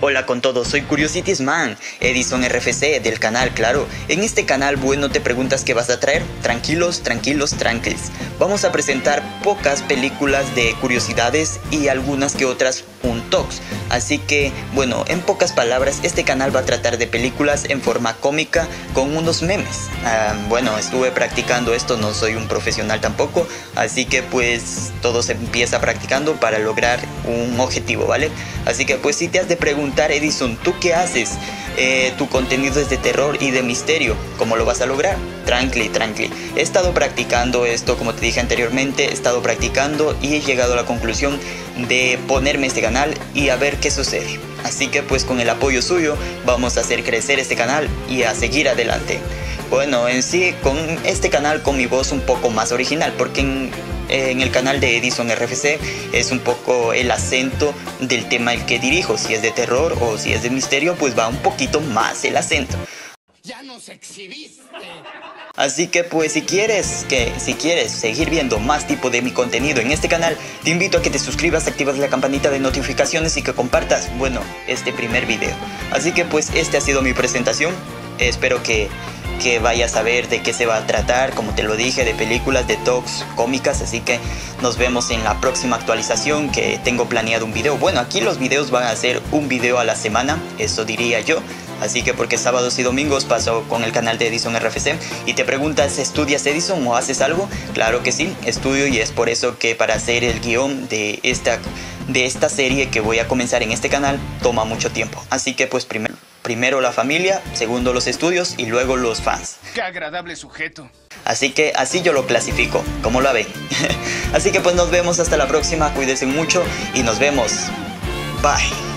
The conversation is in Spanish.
Hola con todos, soy Curiosities Man, Edison RFC del canal, claro. En este canal, bueno, te preguntas qué vas a traer. Tranquilos, tranquilos, tranquilos. Vamos a presentar pocas películas de curiosidades y algunas que otras un tox. Así que, bueno, en pocas palabras, este canal va a tratar de películas en forma cómica con unos memes. Ah, bueno, estuve practicando esto, no soy un profesional tampoco, así que pues todo se empieza practicando para lograr un objetivo, ¿vale? Así que pues si te has de preguntar, Edison, ¿tú qué haces? Eh, tu contenido es de terror y de misterio. ¿Cómo lo vas a lograr? Tranqui, tranqui. He estado practicando esto, como te dije anteriormente, he estado practicando y he llegado a la conclusión de ponerme este canal y a ver qué sucede. Así que pues con el apoyo suyo vamos a hacer crecer este canal y a seguir adelante. Bueno, en sí, con este canal con mi voz un poco más original, porque en, en, el canal de Edison RFC es un poco el acento del tema el que dirijo. Si es de terror o si es de misterio, pues va un poquito más el acento. Ya nos exhibiste. Así que pues si quieres que si quieres seguir viendo más tipo de mi contenido en este canal, te invito a que te suscribas, activas la campanita de notificaciones y que compartas, bueno, este primer video. Así que pues este ha sido mi presentación. Espero que que vayas a ver de qué se va a tratar, como te lo dije, de películas, de talks cómicas, así que nos vemos en la próxima actualización que tengo planeado un video. Bueno, aquí los videos van a ser un video a la semana, eso diría yo. Así que porque sábados y domingos paso con el canal de Edison RFC y te preguntas, ¿estudias Edison o haces algo? Claro que sí, estudio y es por eso que para hacer el guion de esta, de esta serie que voy a comenzar en este canal toma mucho tiempo. Así que pues primero, primero la familia, segundo los estudios y luego los fans. Qué agradable sujeto. Así que así yo lo clasifico, como la ven. así que pues nos vemos hasta la próxima, cuídense mucho y nos vemos. Bye.